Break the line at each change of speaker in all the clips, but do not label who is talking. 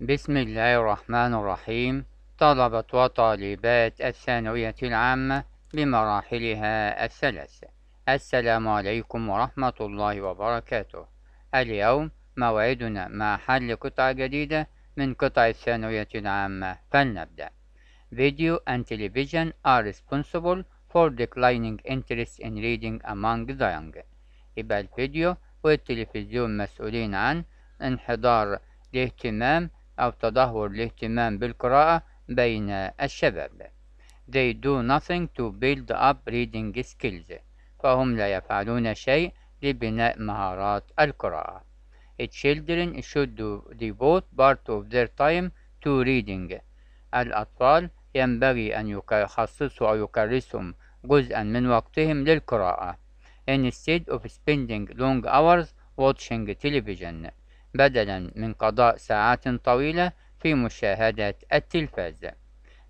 بسم الله الرحمن الرحيم. طلبة وطالبات الثانوية العامة بمراحلها الثلاث. السلام عليكم ورحمة الله وبركاته. اليوم موعدنا مع حل قطعة جديدة من قطع الثانوية العامة. فلنبدأ. Video and television are responsible for declining interest in reading among the young. يبقى الفيديو والتلفزيون مسؤولين عن انحدار الاهتمام أو تدهور الاهتمام بالقراءة بين الشباب. They do nothing to build up reading skills. فهم لا يفعلون شيء لبناء مهارات القراءة. Children should devote part of their time to reading. الأطفال ينبغي أن يخصصوا أو يكرسهم جزءا من وقتهم للقراءة. Instead of spending long hours watching television. بدلا من قضاء ساعات طويلة في مشاهدة التلفاز.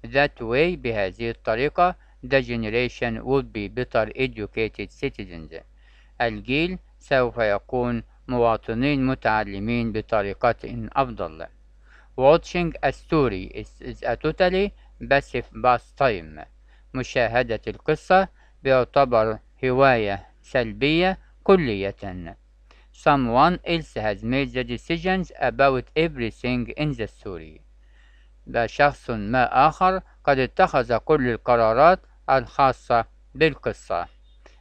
That way بهذه الطريقة the generation would be better educated citizens. الجيل سوف يكون مواطنين متعلمين بطريقة أفضل. Watching a story is, is a totally passive pastime. مشاهدة القصة بيعتبر هواية سلبية كلية. Someone else has made the decisions about everything in the story. ده شخص ما آخر قد اتخذ كل القرارات الخاصة بالقصة.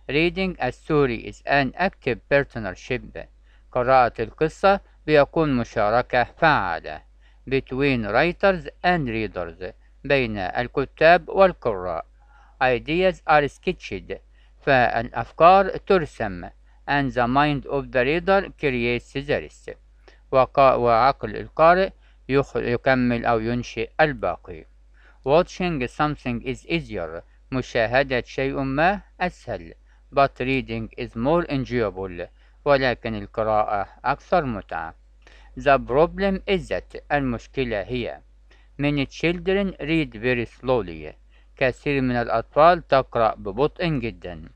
Reading a story is an active partnership. قراءة القصة بيكون مشاركة فعالة between writers and readers بين الكتاب والقراء. Ideas are sketched فالأفكار ترسم and the mind of the reader creates the rest وعقل القارئ يكمل أو ينشئ الباقي watching something is easier مشاهدة شيء ما أسهل but reading is more enjoyable ولكن القراءة أكثر متعة the problem is that المشكلة هي many children read very slowly كثير من الأطفال تقرأ ببطء جدا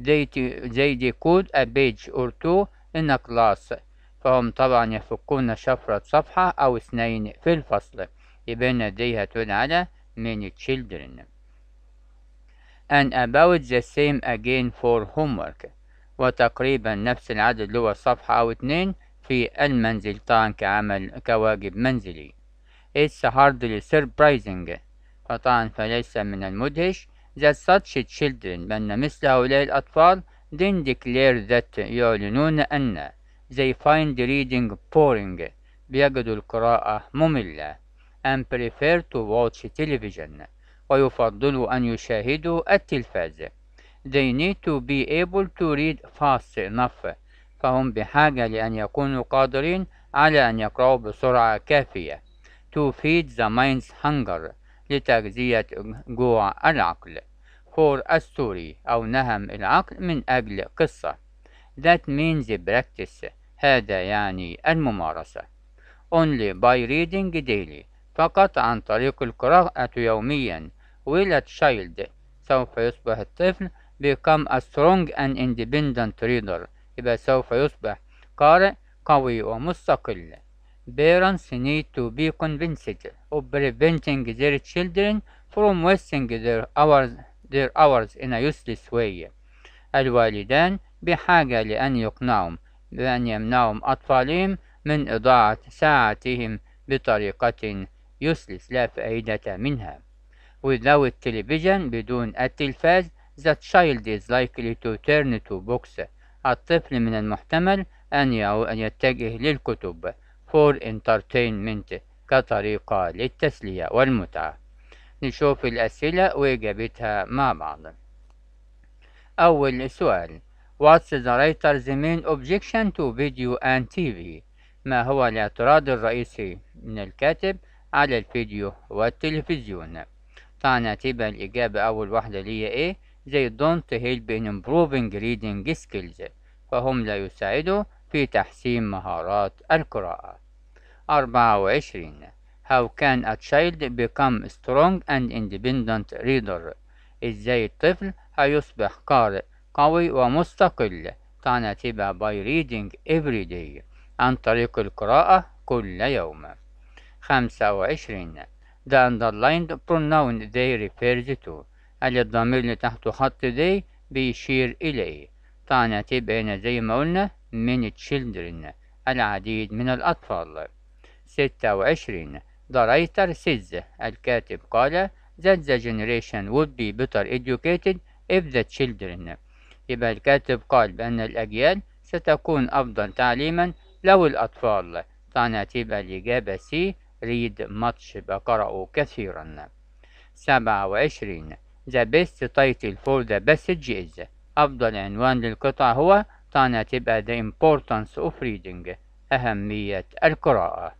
decode a page or two in a class فهم طبعا يفكون شفرة صفحة أو اثنين في الفصل يبقى لديها تدل على many children. And about the same again for homework. وتقريبا نفس العدد اللي هو صفحة أو اتنين في المنزل طبعا كعمل كواجب منزلي. It's hardly surprising. فطبعا فليس من المدهش that such children بأن مثل هؤلاء الأطفال then declare that يعلنون أن they find reading boring بيجدوا القراءة مملة and prefer to watch television ويفضلوا أن يشاهدوا التلفاز they need to be able to read fast enough فهم بحاجة لأن يكونوا قادرين على أن يقرأوا بسرعة كافية to feed the mind's hunger لتغذية جوع العقل a story أو نهم العقل من أجل قصة that means practice هذا يعني الممارسة only by reading daily فقط عن طريق القراءة يوميا will a child سوف يصبح الطفل become a strong and independent reader يبقى سوف يصبح قارئ قوي ومستقل parents need to be convinced of preventing their children from wasting their hours, their hours in a useless way. الوالدان بحاجة لأن يقنعهم بأن يمنعهم أطفالهم من إضاعة ساعاتهم بطريقة useless لا فائدة منها. Without television بدون التلفاز the child is likely to turn to books. الطفل من المحتمل أن يتجه للكتب for entertainment كطريقة للتسلية والمتعة. نشوف الأسئلة وإجابتها مع بعض. أول سؤال. What's the writer's main objection to video and TV ما هو الاعتراض الرئيسي من الكاتب على الفيديو والتلفزيون؟ طبعا هتبقى الإجابة أول واحدة هي إيه؟ They don't help in improving reading skills. فهم لا يساعدوا في تحسين مهارات القراءة. أربعة وعشرين. How can a child become strong and independent reader? إزاي الطفل هيصبح قارئ قوي ومستقل؟ طبعا هتبقى by reading every day عن طريق القراءة كل يوم. خمسة وعشرين. The underlined pronoun they refers to. الضمير اللي تحته خط دي بيشير إليه؟ طبعا بين زي ما قلنا من children العديد من الأطفال. ستة وعشرين. The writer says الكاتب قال that the generation would be better educated if the children. يبقى الكاتب قال بأن الأجيال ستكون أفضل تعليما لو الأطفال. طبعا تبقى الإجابة سي read much. بقرأوا كثيرا. سبعة وعشرين. The best title for the passage is. أفضل عنوان للقطع هو طبعا تبقى The importance of reading. أهمية القراءة.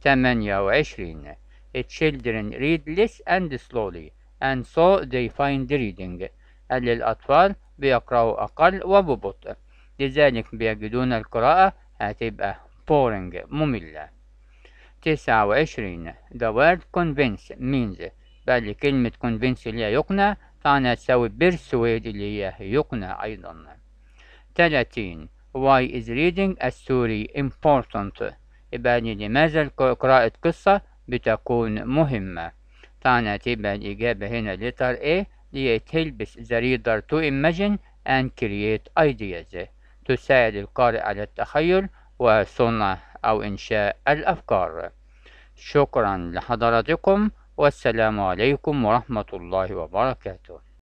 ثمانية وعشرين Children read less and slowly and so they find reading. الأطفال بيقرأوا أقل وببطء. لذلك بيجدون القراءة هتبقى boring مملة. تسعة وعشرين The word convince means. بل كلمة convince اللي هي يقنع طبعا تساوي persuade اللي هي يقنع أيضا. ثلاثين Why is reading a story important يبقى لماذا قراءة قصة بتكون مهمة. طبعا تبقى الإجابة هنا letter A it helps the reader to imagine and create ideas. تساعد القارئ على التخيل وصنع أو إنشاء الأفكار. شكرا لحضراتكم والسلام عليكم ورحمة الله وبركاته.